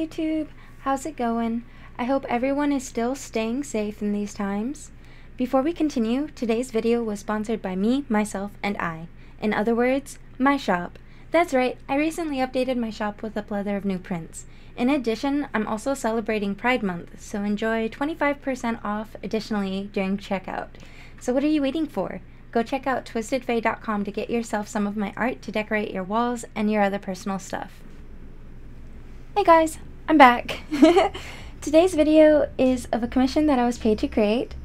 YouTube, how's it going? I hope everyone is still staying safe in these times. Before we continue, today's video was sponsored by me, myself, and I. In other words, my shop. That's right, I recently updated my shop with a plethora of new prints. In addition, I'm also celebrating Pride Month, so enjoy 25% off additionally during checkout. So what are you waiting for? Go check out twistedfae.com to get yourself some of my art to decorate your walls and your other personal stuff. Hey guys, I'm back. Today's video is of a commission that I was paid to create.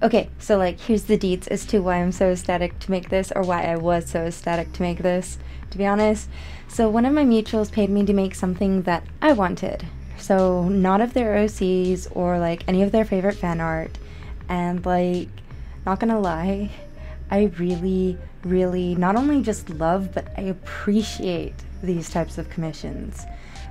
Okay, so like here's the deets as to why I'm so ecstatic to make this or why I was so ecstatic to make this, to be honest. So one of my mutuals paid me to make something that I wanted. So not of their OCs or like any of their favorite fan art. And like, not gonna lie, I really, really not only just love, but I appreciate these types of commissions.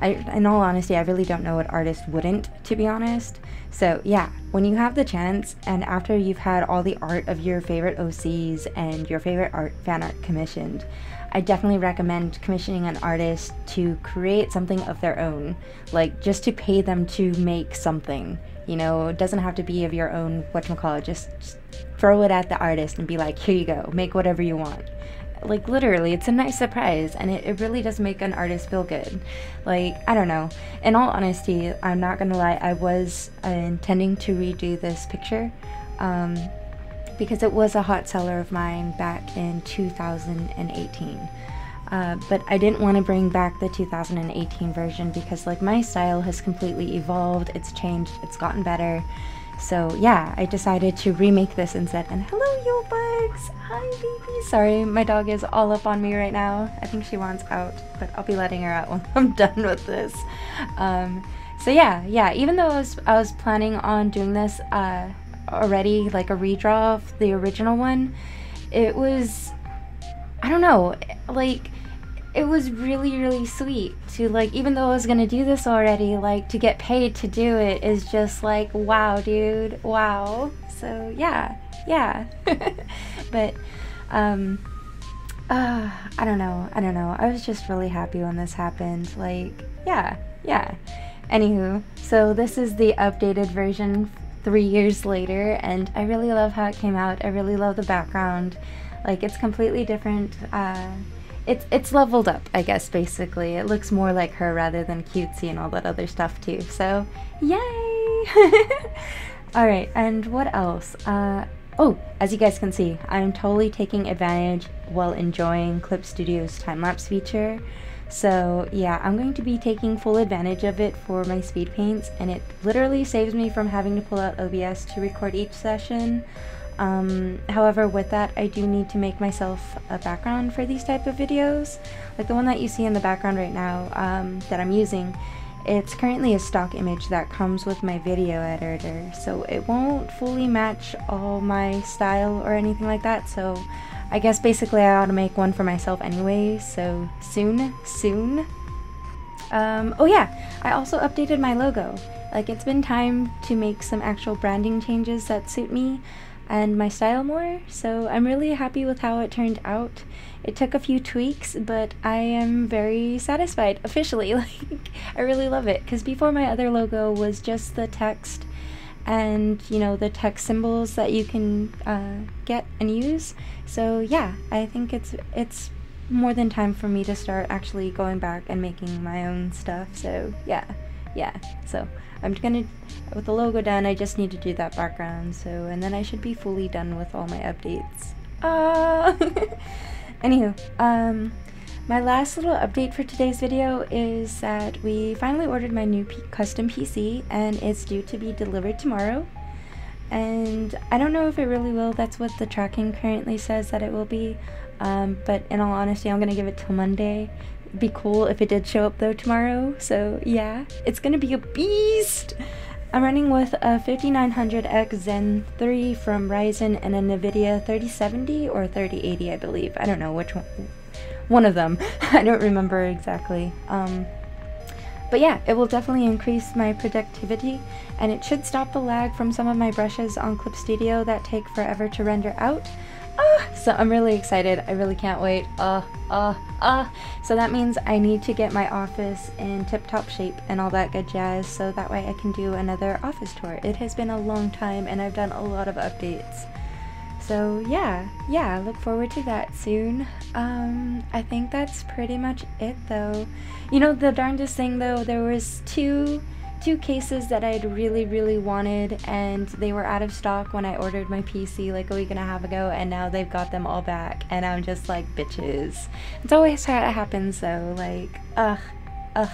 I, in all honesty, I really don't know what artist wouldn't, to be honest. So yeah, when you have the chance, and after you've had all the art of your favorite OCs and your favorite art fan art commissioned, I definitely recommend commissioning an artist to create something of their own, like just to pay them to make something. You know, it doesn't have to be of your own whatchamacallit, just, just throw it at the artist and be like, here you go, make whatever you want like literally it's a nice surprise and it, it really does make an artist feel good. Like i don't know. In all honesty i'm not gonna lie i was uh, intending to redo this picture um, because it was a hot seller of mine back in 2018 uh, but I didn't want to bring back the 2018 version because like my style has completely evolved, it's changed, it's gotten better. So yeah, I decided to remake this instead. And hello, yo bugs! Hi, baby! Sorry, my dog is all up on me right now. I think she wants out, but I'll be letting her out when I'm done with this. Um, so yeah, yeah. Even though I was I was planning on doing this uh, already, like a redraw of the original one, it was I don't know, like it was really really sweet to like even though I was gonna do this already like to get paid to do it is just like wow dude wow. So yeah yeah. But um uh I don't know I don't know. I was just really happy when this happened like yeah yeah. Anywho so this is the updated version three years later and I really love how it came out. I really love the background. Like it's completely different uh it's it's leveled up, I guess. Basically, it looks more like her rather than cutesy and all that other stuff too. So, yay! all right, and what else? Uh, oh, as you guys can see, I'm totally taking advantage while enjoying Clip Studio's time lapse feature. So yeah, I'm going to be taking full advantage of it for my speed paints, and it literally saves me from having to pull out OBS to record each session. Um, however, with that, I do need to make myself a background for these type of videos. Like the one that you see in the background right now um, that I'm using, it's currently a stock image that comes with my video editor, so it won't fully match all my style or anything like that, so I guess basically I ought to make one for myself anyway, so soon, soon. Um, oh yeah, I also updated my logo. Like it's been time to make some actual branding changes that suit me and my style more, so I'm really happy with how it turned out. It took a few tweaks, but I am very satisfied officially. Like, I really love it because before my other logo was just the text and you know the text symbols that you can uh, get and use. So yeah, I think it's it's more than time for me to start actually going back and making my own stuff. So yeah, yeah. So I'm gonna, with the logo done, I just need to do that background, so, and then I should be fully done with all my updates. Uh, anywho, um, my last little update for today's video is that we finally ordered my new custom PC, and it's due to be delivered tomorrow. And I don't know if it really will, that's what the tracking currently says that it will be, um, but in all honesty, I'm gonna give it till Monday be cool if it did show up though tomorrow. So yeah, it's gonna be a beast. I'm running with a 5900X Zen 3 from Ryzen and a NVIDIA 3070 or 3080, I believe. I don't know which one. One of them. I don't remember exactly. Um, but yeah, it will definitely increase my productivity and it should stop the lag from some of my brushes on Clip Studio that take forever to render out. Uh, so I'm really excited. I really can't wait. Uh, uh, uh. So that means I need to get my office in tip-top shape and all that good jazz so that way I can do another office tour. It has been a long time and I've done a lot of updates. So yeah, yeah, look forward to that soon. Um, I think that's pretty much it though. You know, the darndest thing though, there was two two cases that I'd really, really wanted, and they were out of stock when I ordered my PC like a week and a half ago, and now they've got them all back, and I'm just like, bitches. It's always how it happens, though. Like, ugh, ugh.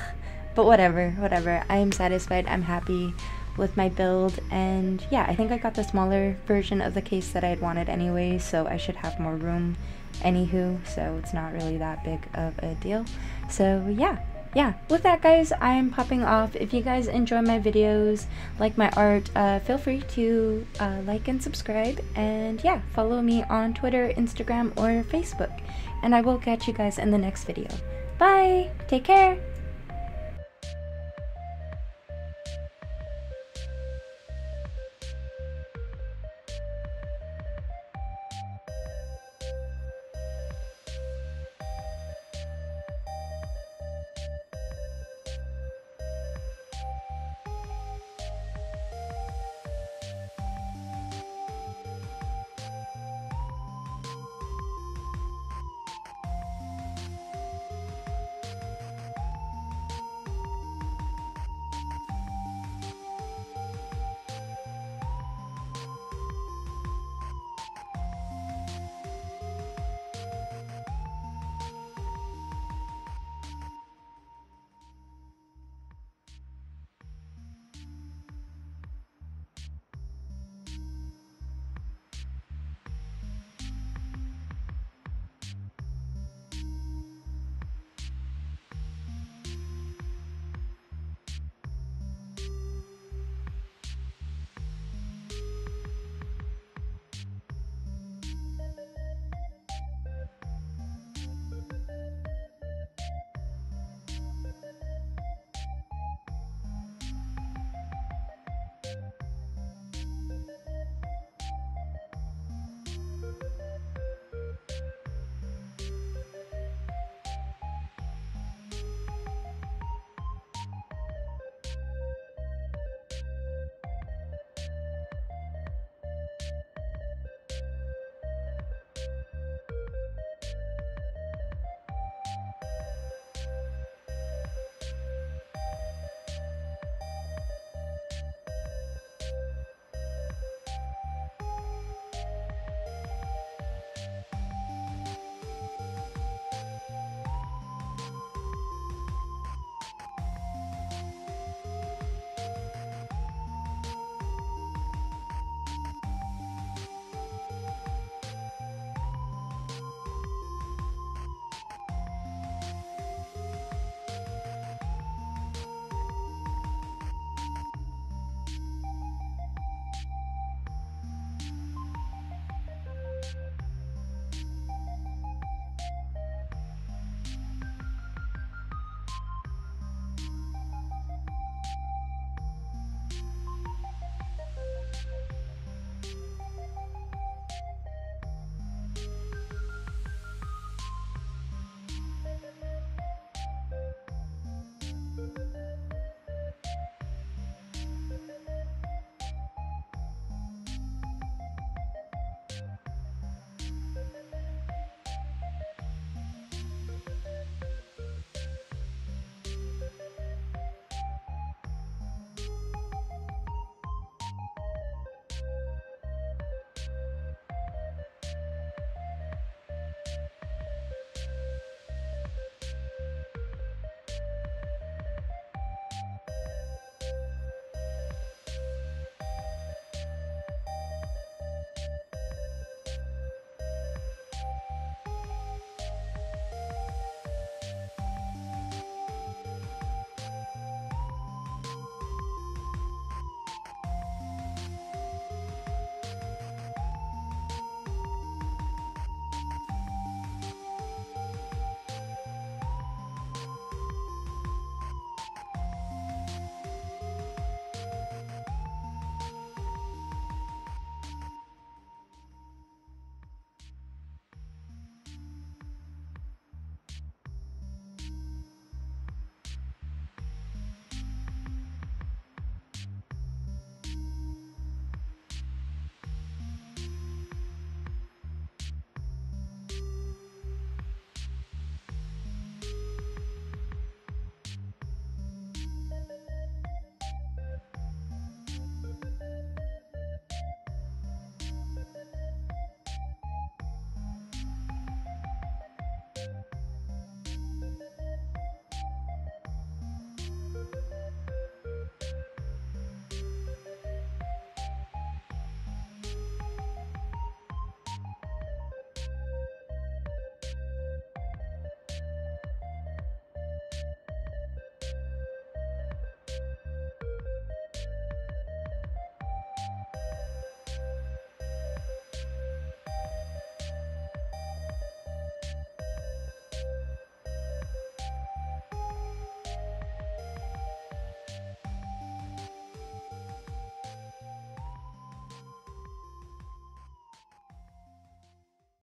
But whatever, whatever. I am satisfied. I'm happy with my build, and yeah, I think I got the smaller version of the case that I'd wanted anyway, so I should have more room anywho, so it's not really that big of a deal. So yeah, yeah, with that guys, I'm popping off. If you guys enjoy my videos, like my art, uh, feel free to uh, like and subscribe. And yeah, follow me on Twitter, Instagram, or Facebook. And I will catch you guys in the next video. Bye! Take care!